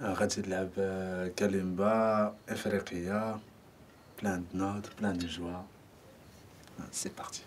Un Lab, de kalimba, effrénéria, plein de notes, plein de joie. Ah, c'est parti.